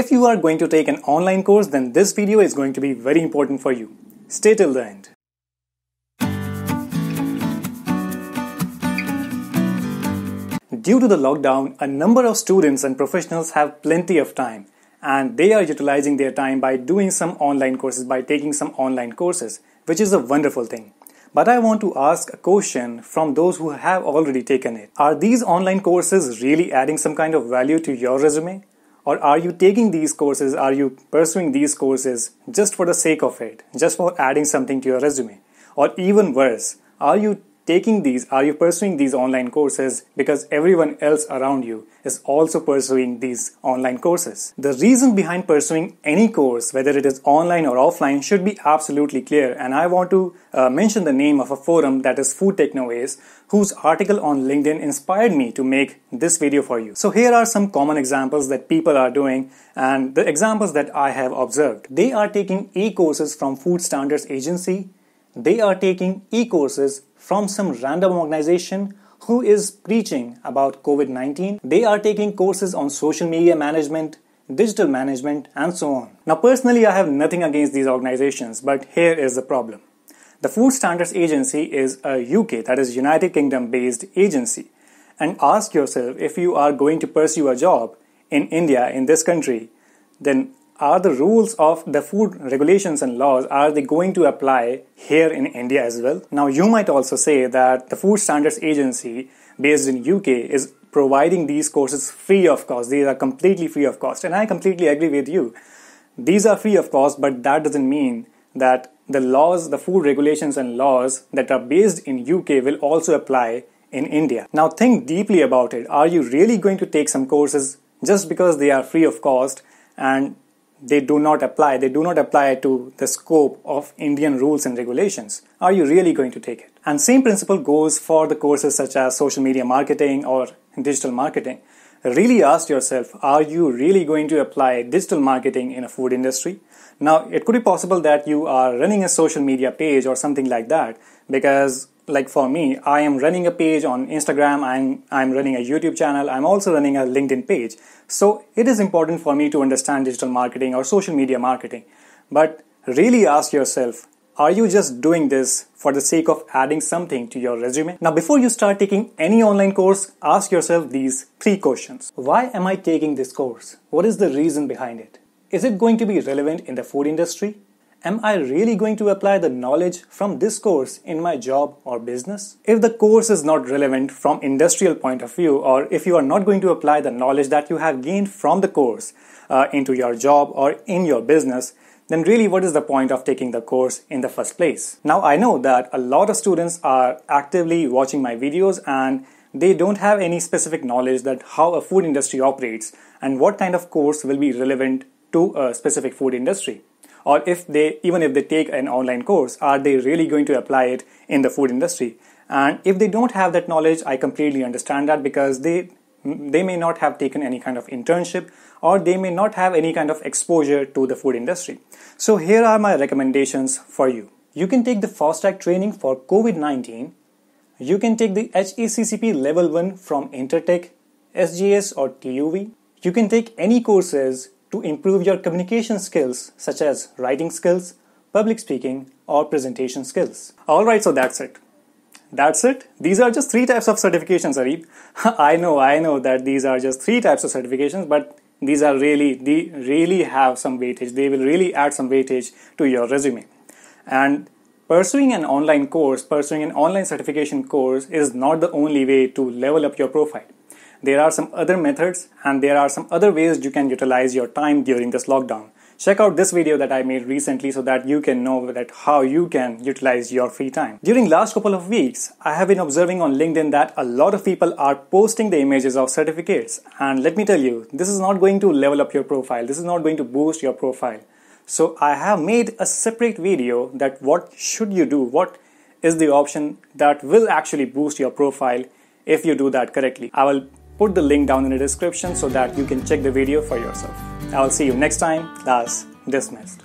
If you are going to take an online course, then this video is going to be very important for you. Stay till the end. Due to the lockdown, a number of students and professionals have plenty of time and they are utilizing their time by doing some online courses, by taking some online courses, which is a wonderful thing. But I want to ask a question from those who have already taken it. Are these online courses really adding some kind of value to your resume? Or are you taking these courses, are you pursuing these courses just for the sake of it, just for adding something to your resume? Or even worse, are you taking these, are you pursuing these online courses because everyone else around you is also pursuing these online courses? The reason behind pursuing any course, whether it is online or offline, should be absolutely clear. And I want to uh, mention the name of a forum that is FoodtechnoAce, whose article on LinkedIn inspired me to make this video for you. So here are some common examples that people are doing and the examples that I have observed. They are taking e-courses from Food Standards Agency. They are taking e-courses from some random organization who is preaching about COVID 19. They are taking courses on social media management, digital management, and so on. Now, personally, I have nothing against these organizations, but here is the problem. The Food Standards Agency is a UK, that is United Kingdom based agency. And ask yourself if you are going to pursue a job in India, in this country, then are the rules of the food regulations and laws are they going to apply here in India as well? Now you might also say that the Food Standards Agency based in UK is providing these courses free of cost. These are completely free of cost and I completely agree with you. These are free of cost but that doesn't mean that the laws, the food regulations and laws that are based in UK will also apply in India. Now think deeply about it. Are you really going to take some courses just because they are free of cost and they do not apply they do not apply to the scope of indian rules and regulations. Are you really going to take it? And same principle goes for the courses such as social media marketing or digital marketing. Really ask yourself are you really going to apply digital marketing in a food industry? Now it could be possible that you are running a social media page or something like that because like for me, I am running a page on Instagram, I'm, I'm running a YouTube channel, I'm also running a LinkedIn page. So it is important for me to understand digital marketing or social media marketing. But really ask yourself, are you just doing this for the sake of adding something to your resume? Now, before you start taking any online course, ask yourself these three questions. Why am I taking this course? What is the reason behind it? Is it going to be relevant in the food industry? Am I really going to apply the knowledge from this course in my job or business? If the course is not relevant from industrial point of view or if you are not going to apply the knowledge that you have gained from the course uh, into your job or in your business, then really what is the point of taking the course in the first place? Now I know that a lot of students are actively watching my videos and they don't have any specific knowledge that how a food industry operates and what kind of course will be relevant to a specific food industry or if they even if they take an online course are they really going to apply it in the food industry? And if they don't have that knowledge i completely understand that because they they may not have taken any kind of internship or they may not have any kind of exposure to the food industry. So here are my recommendations for you. You can take the fast track training for covid-19 you can take the HACCP level 1 from Intertek, SGS or TUV. You can take any courses to improve your communication skills such as writing skills, public speaking, or presentation skills. Alright, so that's it. That's it. These are just three types of certifications, Areeb. I know, I know that these are just three types of certifications, but these are really, they really have some weightage. They will really add some weightage to your resume. And pursuing an online course, pursuing an online certification course is not the only way to level up your profile there are some other methods and there are some other ways you can utilize your time during this lockdown. Check out this video that I made recently so that you can know that how you can utilize your free time. During last couple of weeks, I have been observing on LinkedIn that a lot of people are posting the images of certificates. And let me tell you, this is not going to level up your profile. This is not going to boost your profile. So I have made a separate video that what should you do? What is the option that will actually boost your profile if you do that correctly? I will put the link down in the description so that you can check the video for yourself. I will see you next time. That's dismissed.